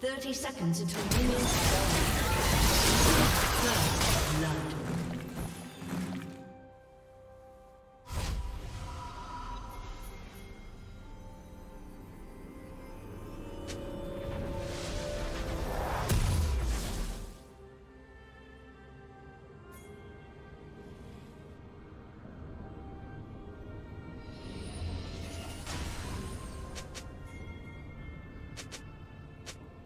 30 seconds until spawn. First blood.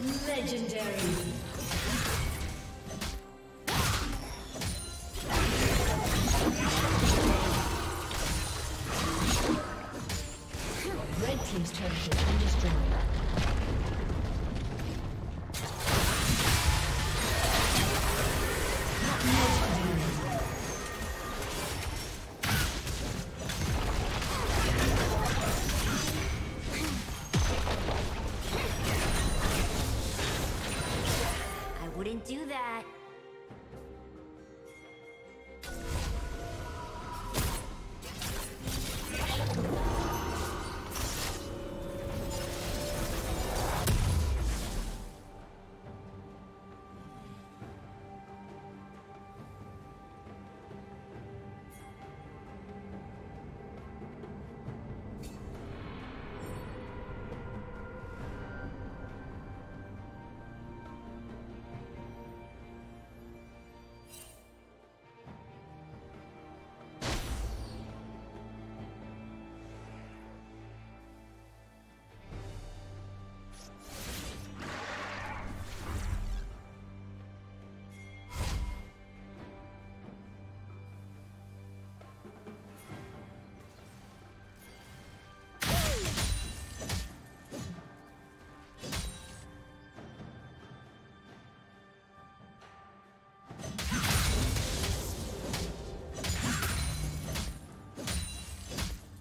Legendary. Do that.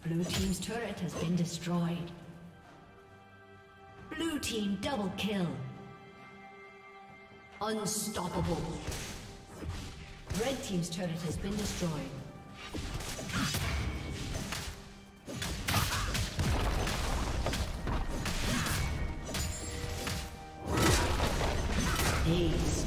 Blue Team's turret has been destroyed. Blue Team double kill. Unstoppable. Red Team's turret has been destroyed. Ace.